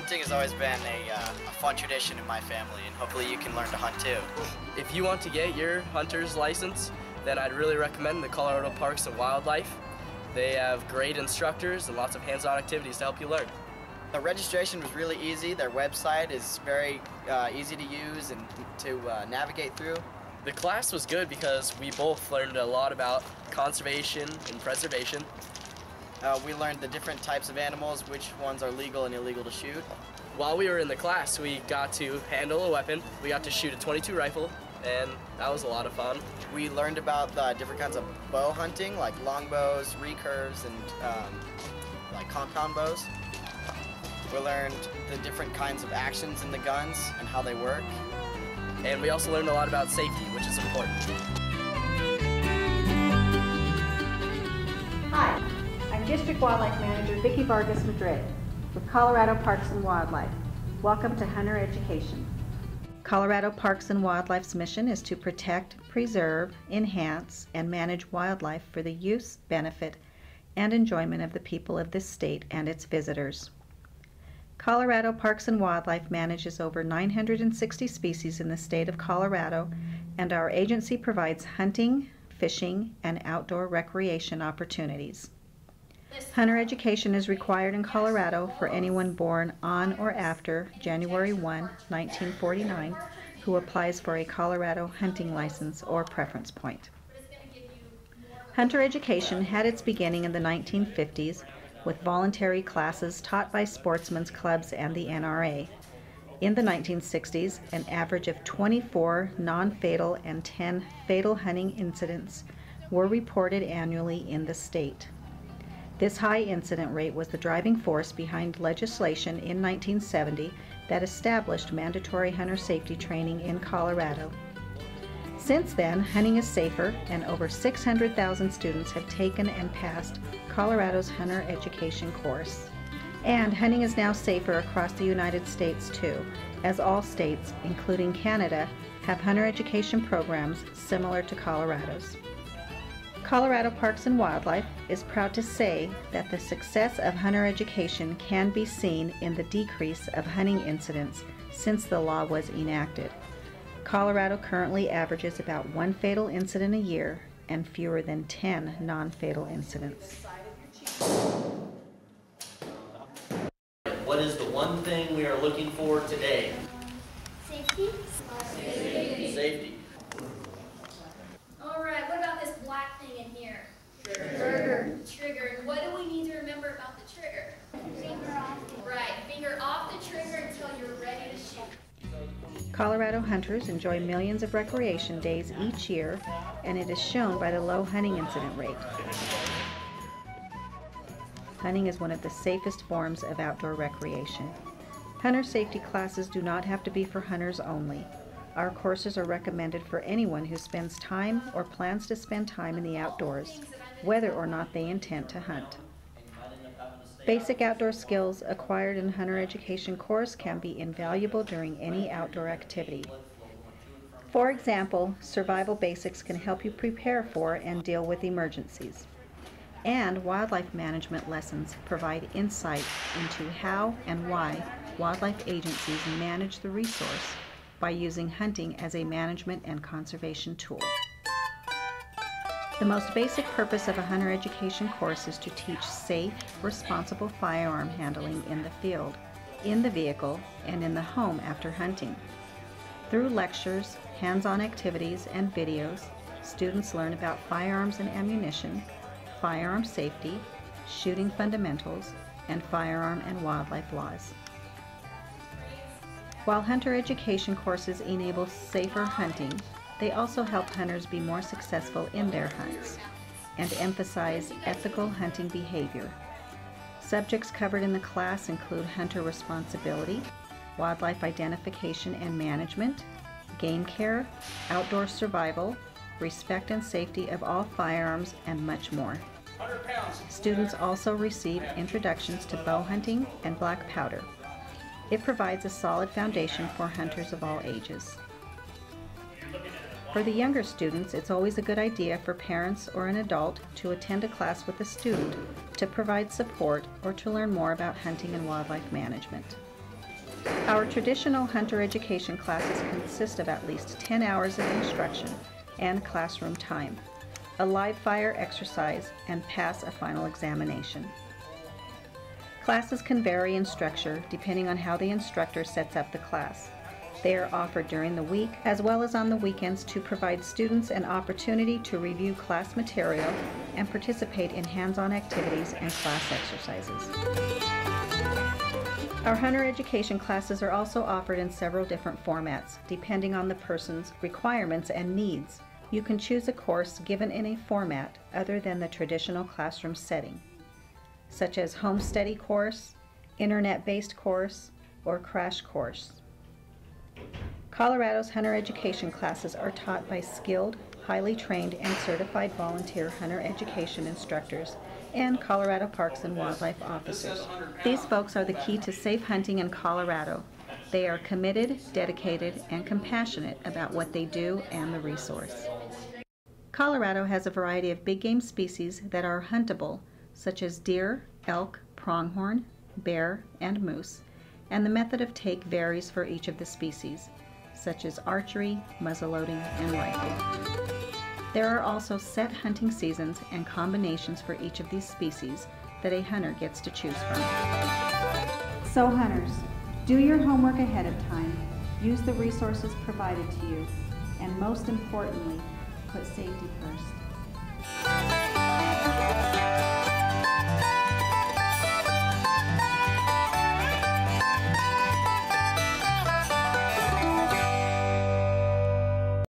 hunting has always been a, uh, a fun tradition in my family, and hopefully you can learn to hunt too. If you want to get your hunter's license, then I'd really recommend the Colorado Parks and Wildlife. They have great instructors and lots of hands-on activities to help you learn. The registration was really easy. Their website is very uh, easy to use and to uh, navigate through. The class was good because we both learned a lot about conservation and preservation. Uh, we learned the different types of animals, which ones are legal and illegal to shoot. While we were in the class, we got to handle a weapon. We got to shoot a 22 rifle, and that was a lot of fun. We learned about the different kinds of bow hunting, like longbows, recurves, and um, like compound bows. We learned the different kinds of actions in the guns and how they work. And we also learned a lot about safety, which is important. District Wildlife Manager Vicki Vargas Madrid with Colorado Parks and Wildlife. Welcome to Hunter Education. Colorado Parks and Wildlife's mission is to protect, preserve, enhance, and manage wildlife for the use, benefit, and enjoyment of the people of this state and its visitors. Colorado Parks and Wildlife manages over 960 species in the state of Colorado, and our agency provides hunting, fishing, and outdoor recreation opportunities. Hunter education is required in Colorado for anyone born on or after January 1, 1949, who applies for a Colorado hunting license or preference point. Hunter education had its beginning in the 1950s with voluntary classes taught by sportsmen's clubs and the NRA. In the 1960s, an average of 24 non fatal and 10 fatal hunting incidents were reported annually in the state. This high incident rate was the driving force behind legislation in 1970 that established mandatory hunter safety training in Colorado. Since then, hunting is safer, and over 600,000 students have taken and passed Colorado's hunter education course. And hunting is now safer across the United States too, as all states, including Canada, have hunter education programs similar to Colorado's. Colorado Parks and Wildlife is proud to say that the success of hunter education can be seen in the decrease of hunting incidents since the law was enacted. Colorado currently averages about one fatal incident a year and fewer than 10 non fatal incidents. What is the one thing we are looking for today? Safety. Safety. Safety. All right, what about this black thing in here? Trigger. Trigger. And what do we need to remember about the trigger? Finger off. Right, finger off the trigger until you're ready to shoot. Hunters enjoy millions of recreation days each year, and it is shown by the low hunting incident rate. Hunting is one of the safest forms of outdoor recreation. Hunter safety classes do not have to be for hunters only. Our courses are recommended for anyone who spends time or plans to spend time in the outdoors, whether or not they intend to hunt. Basic outdoor skills acquired in hunter education course can be invaluable during any outdoor activity. For example, survival basics can help you prepare for and deal with emergencies. And wildlife management lessons provide insight into how and why wildlife agencies manage the resource by using hunting as a management and conservation tool. The most basic purpose of a hunter education course is to teach safe, responsible firearm handling in the field, in the vehicle, and in the home after hunting. Through lectures, hands-on activities, and videos, students learn about firearms and ammunition, firearm safety, shooting fundamentals, and firearm and wildlife laws. While hunter education courses enable safer hunting, they also help hunters be more successful in their hunts and emphasize ethical hunting behavior. Subjects covered in the class include hunter responsibility, wildlife identification and management, game care, outdoor survival, respect and safety of all firearms, and much more. Students also receive introductions to bow hunting and black powder. It provides a solid foundation for hunters of all ages. For the younger students, it's always a good idea for parents or an adult to attend a class with a student to provide support or to learn more about hunting and wildlife management. Our traditional hunter education classes consist of at least 10 hours of instruction and classroom time, a live fire exercise, and pass a final examination. Classes can vary in structure depending on how the instructor sets up the class. They are offered during the week as well as on the weekends to provide students an opportunity to review class material and participate in hands-on activities and class exercises. Our hunter education classes are also offered in several different formats, depending on the person's requirements and needs. You can choose a course given in a format other than the traditional classroom setting, such as home study course, internet-based course, or crash course. Colorado's hunter education classes are taught by skilled, highly trained, and certified volunteer hunter education instructors and Colorado Parks and Wildlife officers. These folks are the key to safe hunting in Colorado. They are committed, dedicated, and compassionate about what they do and the resource. Colorado has a variety of big game species that are huntable, such as deer, elk, pronghorn, bear, and moose, and the method of take varies for each of the species, such as archery, muzzleloading, and rifle. There are also set hunting seasons and combinations for each of these species that a hunter gets to choose from. So hunters, do your homework ahead of time, use the resources provided to you, and most importantly, put safety first.